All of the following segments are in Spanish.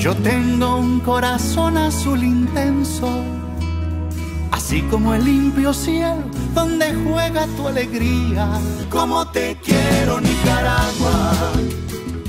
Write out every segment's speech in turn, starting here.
Yo tengo un corazón azul intenso, así como el limpio cielo donde juega tu alegría. Como te quiero, Nicaragua.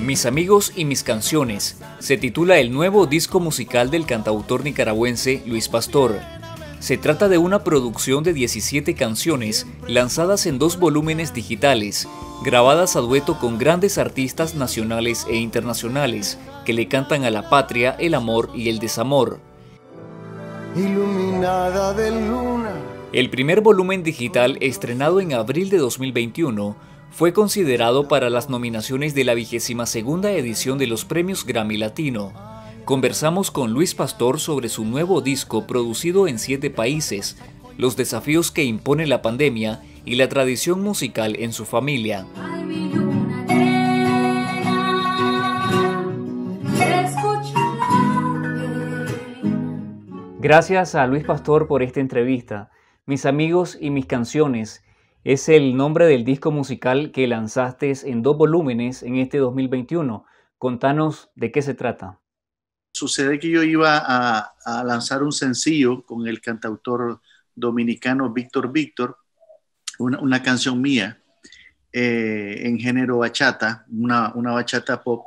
Mis amigos y mis canciones se titula el nuevo disco musical del cantautor nicaragüense Luis Pastor. Se trata de una producción de 17 canciones lanzadas en dos volúmenes digitales, grabadas a dueto con grandes artistas nacionales e internacionales que le cantan a la patria el amor y el desamor. Iluminada de luna. El primer volumen digital estrenado en abril de 2021 fue considerado para las nominaciones de la vigésima segunda edición de los premios Grammy Latino. Conversamos con Luis Pastor sobre su nuevo disco producido en siete países, los desafíos que impone la pandemia y la tradición musical en su familia. Gracias a Luis Pastor por esta entrevista. Mis amigos y mis canciones es el nombre del disco musical que lanzaste en dos volúmenes en este 2021. Contanos de qué se trata. Sucede que yo iba a, lanzar un sencillo con el cantautor dominicano Víctor Víctor, una, canción mía eh, en género bachata, una, bachata pop.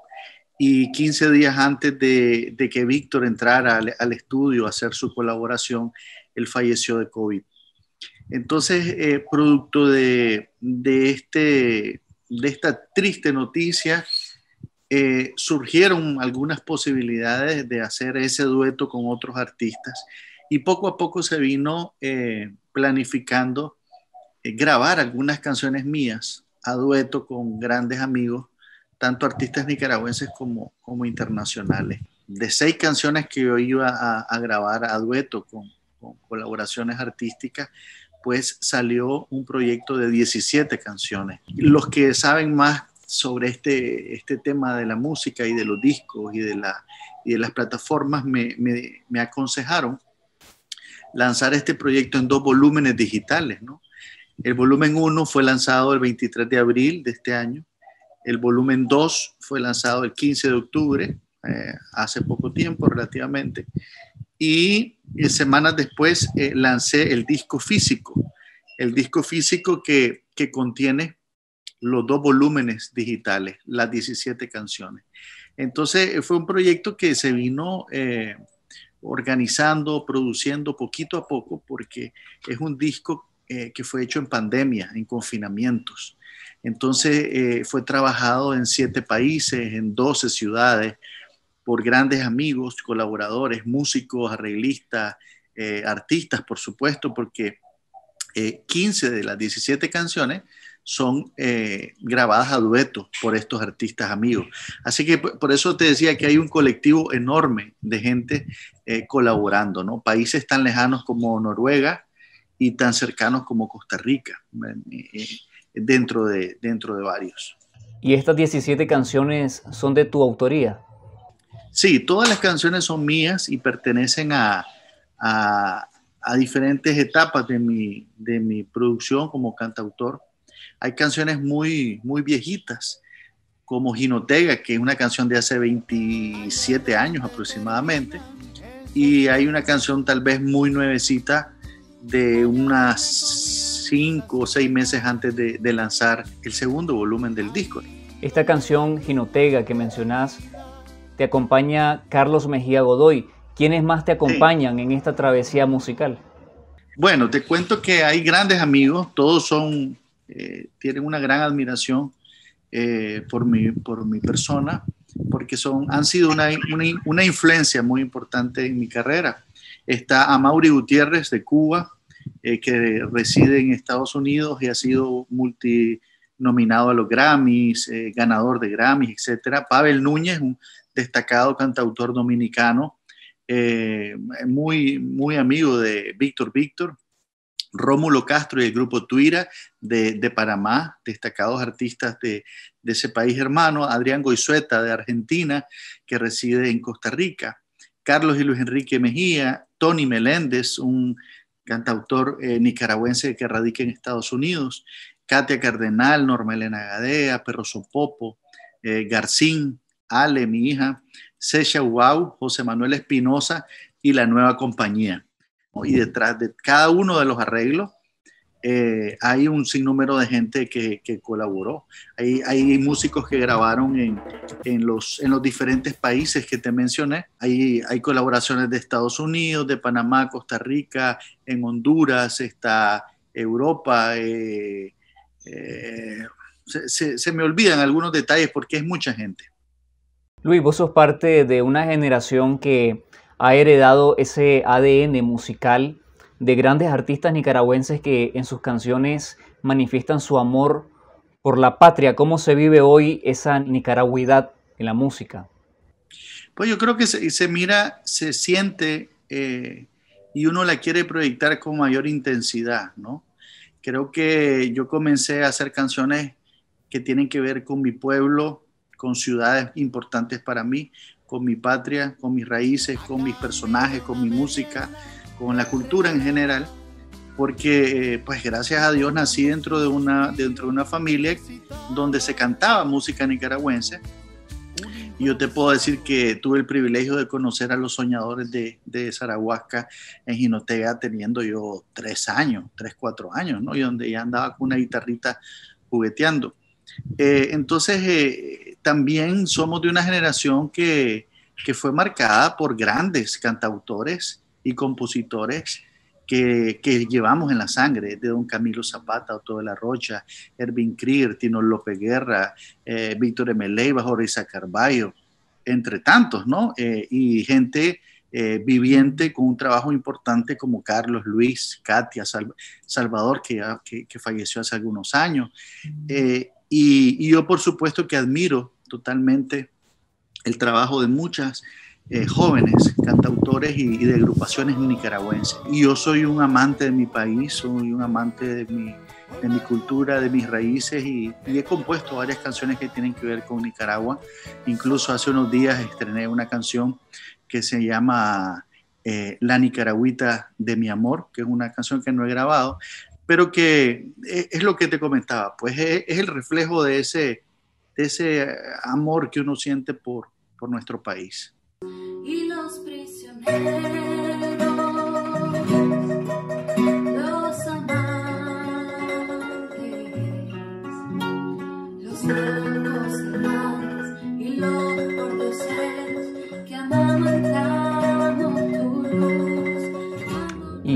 Y 15 días antes de, que Víctor entrara al, estudio a hacer su colaboración, él falleció de COVID. Entonces, eh, producto de, este, de esta triste noticia, eh, surgieron algunas posibilidades de hacer ese dueto con otros artistas y poco a poco se vino eh, planificando grabar algunas canciones mías a dueto con grandes amigos, tanto artistas nicaragüenses como, como internacionales. De seis canciones que yo iba a, grabar a dueto con, con colaboraciones artísticas, pues salió un proyecto de 17 canciones. Los que saben más sobre este, este tema de la música y de los discos y de, la, y de las plataformas me, me, aconsejaron lanzar este proyecto en dos volúmenes digitales. ¿no? El volumen 1 fue lanzado el 23 de abril de este año. El volumen 2 fue lanzado el 15 de octubre, eh, hace poco tiempo relativamente y eh, semanas después eh, lancé el disco físico, el disco físico que, que, contiene los dos volúmenes digitales, las 17 canciones. Entonces eh, fue un proyecto que se vino organizando, produciendo poquito a poco, porque es un disco que fue hecho en pandemia, en confinamientos. Entonces fue trabajado en siete países, en 12 ciudades, por grandes amigos, colaboradores, músicos, arreglistas, eh, artistas, por supuesto, porque 15 eh, de las 17 canciones son eh, grabadas a dueto por estos artistas amigos. Así que por eso te decía que hay un colectivo enorme de gente colaborando, ¿no? Países tan lejanos como Noruega y tan cercanos como Costa Rica, dentro, de, dentro de varios. ¿Y estas 17 canciones son de tu autoría? Sí, todas las canciones son mías y pertenecen a, diferentes etapas de mi, de mi producción como cantautor. Hay canciones muy, muy viejitas, como Ginotega, que es una canción de hace 27 años aproximadamente, y hay una canción tal vez muy nuevecita de unas 5 o 6 meses antes de, de lanzar el segundo volumen del disco. Esta canción Ginotega que mencionas te acompaña Carlos Mejía Godoy. ¿Quiénes más te acompañan en esta travesía musical? Bueno, te cuento que hay grandes amigos, todos son, eh, tienen una gran admiración eh, por, mi, por mi persona, porque son, han sido una, una, influencia muy importante en mi carrera. Está Amaury Gutiérrez de Cuba, eh, que reside en Estados Unidos y ha sido multinominado a los Grammys, ganador de Grammys, etc. Pavel Núñez, un destacado cantautor dominicano, muy, muy amigo de Víctor Víctor, Rómulo Castro y el grupo Tuira de, de Panamá, destacados artistas de, ese país hermano, Adrián Goizueta de Argentina, que reside en Costa Rica, Carlos y Luis Enrique Mejía, Tony Meléndez, un cantautor eh, nicaragüense que radica en Estados Unidos, Katia Cardenal, Norma Elena Gadea, Perro Sopopo, eh, Garcín, Ale, mi hija, Secha Wow, José Manuel Espinosa y la nueva compañía. Y detrás de cada uno de los arreglos eh, hay un sinnúmero de gente que, colaboró. Hay, hay, músicos que grabaron en, en, los, en los diferentes países que te mencioné. Hay, hay colaboraciones de Estados Unidos, de Panamá, Costa Rica, en Honduras, está Europa. Eh, eh, se, se me olvidan algunos detalles porque es mucha gente. Luis, vos sos parte de una generación que ha heredado ese ADN musical de grandes artistas nicaragüenses que en sus canciones manifiestan su amor por la patria. ¿Cómo se vive hoy esa nicaragüidad en la música? Pues yo creo que se, mira, se siente eh, y uno la quiere proyectar con mayor intensidad, ¿no? Creo que yo comencé a hacer canciones que tienen que ver con mi pueblo, con ciudades importantes para mí, con mi patria, con mis raíces, con mis personajes, con mi música, con la cultura en general, porque eh, pues gracias a Dios nací dentro de una, dentro de una familia donde se cantaba música nicaragüense. Y yo te puedo decir que tuve el privilegio de conocer a los soñadores de, de Zarahuasca en Jinotega teniendo yo tres años, tres, cuatro años, ¿no? Y donde ya andaba con una guitarrita jugueteando. Eh, entonces, eh, también somos de una generación que, que fue marcada por grandes cantautores y compositores que, que, llevamos en la sangre, de don Camilo Zapata, Otto de la Rocha, Ervin Krier, Tino López Guerra, eh, Víctor Emeleiva, Jorge Carballo, entre tantos, ¿no? Eh, y gente eh, viviente con un trabajo importante como Carlos Luis, Katia, Salvador, que, que, falleció hace algunos años. Y, yo, por supuesto, que admiro totalmente el trabajo de muchas eh, jóvenes, cantautores y, de agrupaciones nicaragüenses. Y yo soy un amante de mi país, soy un amante de mi, de mi cultura, de mis raíces y, he compuesto varias canciones que tienen que ver con Nicaragua. Incluso hace unos días estrené una canción que se llama eh, La Nicaragüita de mi amor, que es una canción que no he grabado, pero que eh, es, lo que te comentaba, pues es, el reflejo de ese, de ese amor que uno siente por, por nuestro país. Y los prisioneros,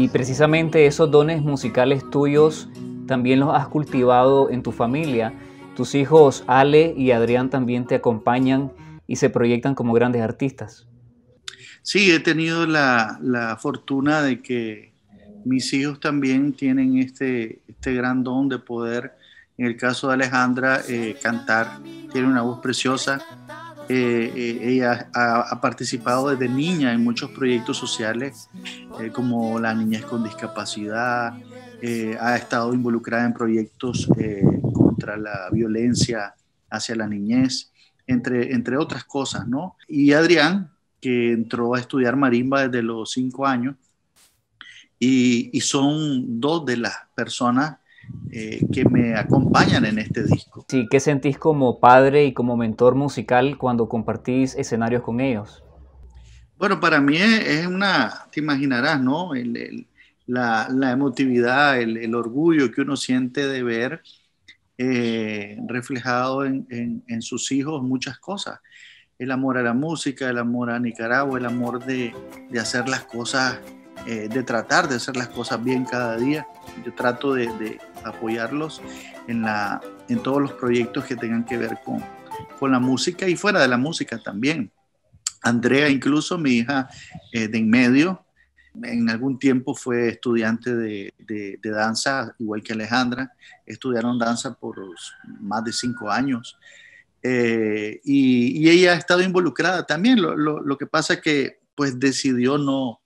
Y precisamente esos dones musicales tuyos también los has cultivado en tu familia. Tus hijos Ale y Adrián también te acompañan y se proyectan como grandes artistas. Sí, he tenido la, fortuna de que mis hijos también tienen este, este gran don de poder, en el caso de Alejandra, eh, cantar, tiene una voz preciosa. Eh, eh, ella ha, participado desde niña en muchos proyectos sociales, como la niñez con discapacidad, ha estado involucrada en proyectos contra la violencia hacia la niñez entre, entre otras cosas, ¿no? Y Adrián, que entró a estudiar marimba desde los cinco años, y, son dos de las personas eh, que me acompañan en este disco. Sí, ¿qué sentís como padre y como mentor musical cuando compartís escenarios con ellos? Bueno, para mí es, una, te imaginarás, ¿no? la, la, emotividad, el, el, orgullo que uno siente de ver eh, reflejado en, en, sus hijos muchas cosas. El amor a la música, el amor a Nicaragua, el amor de, de hacer las cosas, eh, de tratar de hacer las cosas bien cada día. Yo trato de, de, apoyarlos en, la, en todos los proyectos que tengan que ver con, con la música y fuera de la música también. Andrea, incluso mi hija eh, de en medio, en algún tiempo fue estudiante de, danza, igual que Alejandra. Estudiaron danza por más de cinco años. Eh, y, ella ha estado involucrada también. Lo, que pasa es que pues decidió no,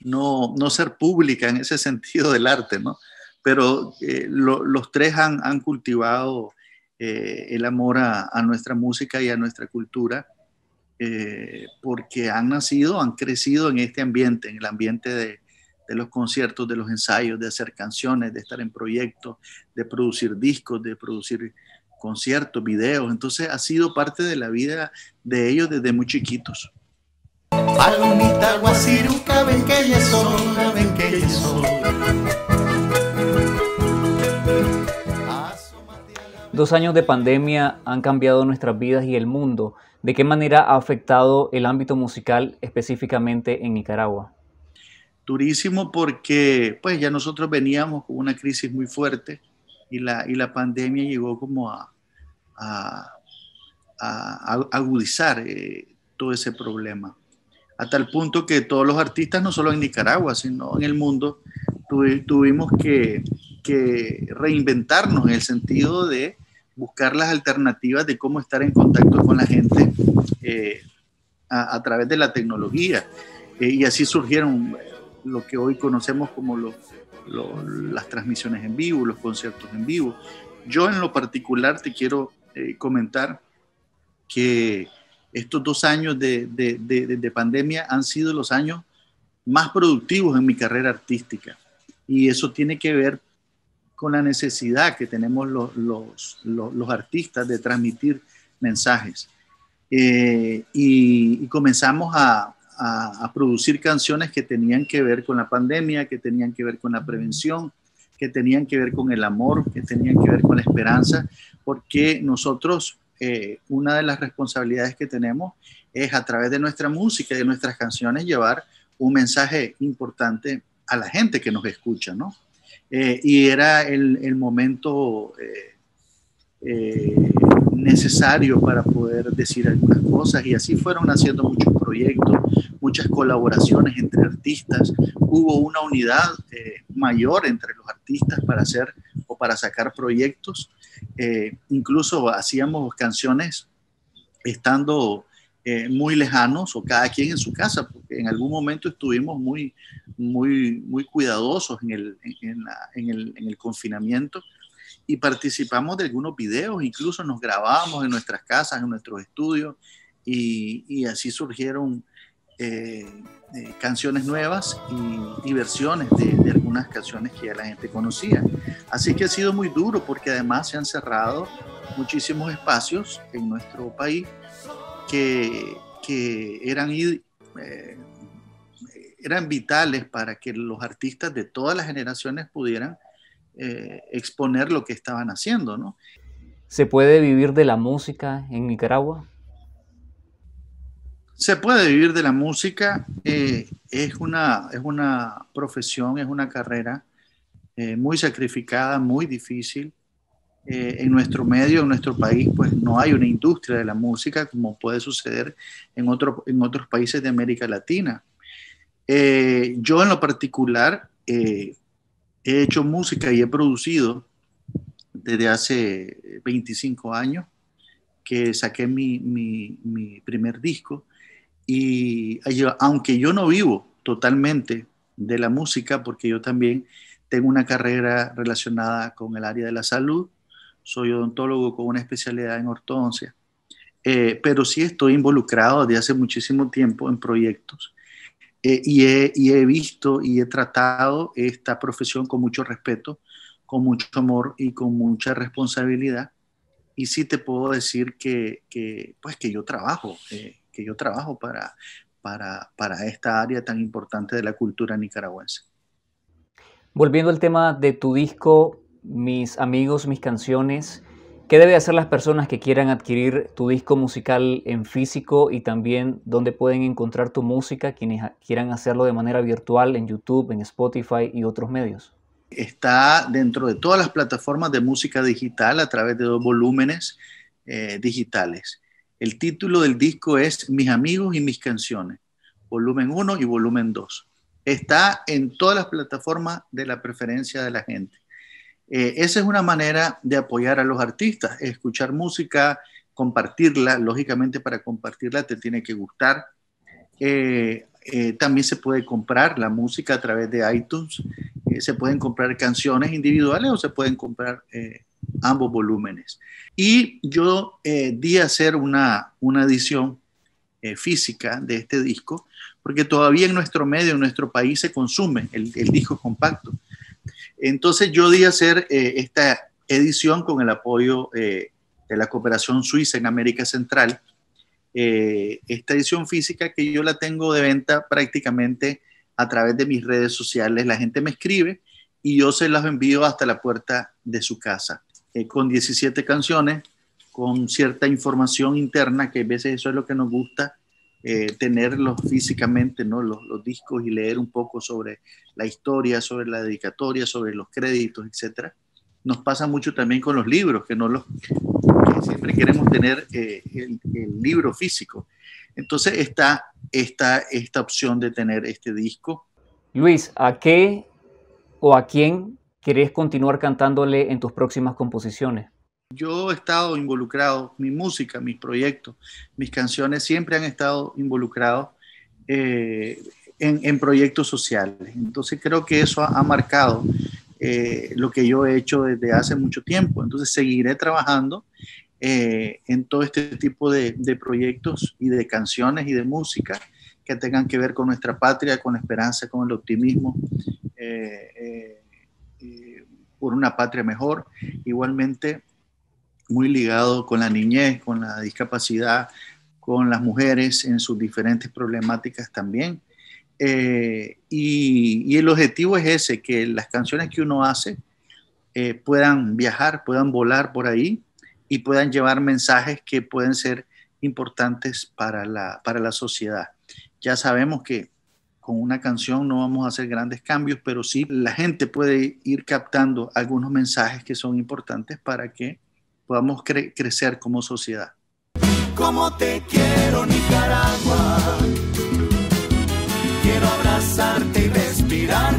no, no, ser pública en ese sentido del arte, ¿no? Pero eh, los tres han, han cultivado eh, el amor a, nuestra música y a nuestra cultura eh, porque han nacido, han crecido en este ambiente, en el ambiente de, los conciertos, de los ensayos, de hacer canciones, de estar en proyectos, de producir discos, de producir conciertos, videos. Entonces ha sido parte de la vida de ellos desde muy chiquitos. Palomita, guasiruca, ven que ya es hora, ven que ya es Dos años de pandemia han cambiado nuestras vidas y el mundo. ¿De qué manera ha afectado el ámbito musical específicamente en Nicaragua? Durísimo porque pues ya nosotros veníamos con una crisis muy fuerte y la, y la pandemia llegó como a, a, agudizar eh, todo ese problema. A tal punto que todos los artistas, no solo en Nicaragua, sino en el mundo, tuvimos que, reinventarnos en el sentido de buscar las alternativas de cómo estar en contacto con la gente eh, a, través de la tecnología. Eh, y así surgieron eh, lo que hoy conocemos como las transmisiones en vivo, los conciertos en vivo. Yo en lo particular te quiero comentar que estos dos años de, de, de, pandemia han sido los años más productivos en mi carrera artística. Y eso tiene que ver con la necesidad que tenemos los, artistas de transmitir mensajes. Eh, y, comenzamos a, producir canciones que tenían que ver con la pandemia, que tenían que ver con la prevención, que tenían que ver con el amor, que tenían que ver con la esperanza, porque nosotros, eh, una de las responsabilidades que tenemos es a través de nuestra música y de nuestras canciones llevar un mensaje importante a la gente que nos escucha, ¿no? Eh, y era el, momento eh, necesario para poder decir algunas cosas y así fueron haciendo muchos proyectos, muchas colaboraciones entre artistas, hubo una unidad mayor entre los artistas para hacer o para sacar proyectos, incluso hacíamos canciones estando eh, muy lejanos o cada quien en su casa, porque en algún momento estuvimos muy, muy, muy cuidadosos en el, en, el, en el confinamiento y participamos de algunos videos, incluso nos grabábamos en nuestras casas, en nuestros estudios y así surgieron eh, canciones nuevas y, versiones de, algunas canciones que ya la gente conocía. Así que ha sido muy duro porque además se han cerrado muchísimos espacios en nuestro país que, eran, eh, eran vitales para que los artistas de todas las generaciones pudieran eh, exponer lo que estaban haciendo, ¿no? ¿Se puede vivir de la música en Nicaragua? Se puede vivir de la música, eh, es, una, es una profesión, es una carrera muy sacrificada, muy difícil, eh, en nuestro medio, en nuestro país, pues no hay una industria de la música como puede suceder en, otro, en otros países de América Latina. Eh, yo en lo particular eh, he hecho música y he producido desde hace 25 años que saqué mi, mi, mi primer disco y aunque yo no vivo totalmente de la música porque yo también tengo una carrera relacionada con el área de la salud, soy odontólogo con una especialidad en ortodoncia, eh, pero sí estoy involucrado desde hace muchísimo tiempo en proyectos eh, y, he, y, he, visto y he tratado esta profesión con mucho respeto, con mucho amor y con mucha responsabilidad. Y sí te puedo decir que, que pues que yo trabajo, eh, que yo trabajo para, para, para esta área tan importante de la cultura nicaragüense. Volviendo al tema de tu disco, mis amigos, mis canciones. ¿Qué deben hacer las personas que quieran adquirir tu disco musical en físico y también dónde pueden encontrar tu música quienes quieran hacerlo de manera virtual en YouTube, en Spotify y otros medios? Está dentro de todas las plataformas de música digital a través de dos volúmenes eh, digitales. El título del disco es Mis amigos y mis canciones, volumen 1 y volumen 2. Está en todas las plataformas de la preferencia de la gente. Eh, esa es una manera de apoyar a los artistas, escuchar música, compartirla. Lógicamente para compartirla te tiene que gustar. Eh, eh, también se puede comprar la música a través de iTunes. se pueden comprar canciones individuales o se pueden comprar ambos volúmenes. Y yo di a hacer una, una edición física de este disco, porque todavía en nuestro medio, en nuestro país, se consume el, el disco compacto. Entonces yo di a hacer eh, esta edición con el apoyo eh, de la cooperación suiza en América Central eh, esta edición física que yo la tengo de venta prácticamente a través de mis redes sociales. La gente me escribe y yo se las envío hasta la puerta de su casa, eh, con 17 canciones, con cierta información interna, que a veces eso es lo que nos gusta, eh, tenerlos físicamente, ¿no? Los, discos y leer un poco sobre la historia, sobre la dedicatoria, sobre los créditos, etc. Nos pasa mucho también con los libros, que, no los, siempre queremos tener eh, el, libro físico. Entonces está esta, esta opción de tener este disco. Luis, ¿a qué o a quién querés continuar cantándole en tus próximas composiciones? Yo he estado involucrado, mi música, mis proyectos, mis canciones siempre han estado involucrados eh, en, proyectos sociales. Entonces creo que eso ha, marcado eh, lo que yo he hecho desde hace mucho tiempo. Entonces seguiré trabajando eh, en todo este tipo de, proyectos y de canciones y de música que tengan que ver con nuestra patria, con la esperanza, con el optimismo. Eh, por una patria mejor. Igualmente, muy ligado con la niñez, con la discapacidad, con las mujeres en sus diferentes problemáticas también. Eh, y, y, el objetivo es ese, que las canciones que uno hace eh, puedan viajar, puedan volar por ahí y puedan llevar mensajes que pueden ser importantes para la, para la sociedad. Ya sabemos que con una canción no vamos a hacer grandes cambios, pero sí la gente puede ir captando algunos mensajes que son importantes para que podamos cre crecer como sociedad. Como te quiero, Nicaragua. Quiero abrazarte y respirar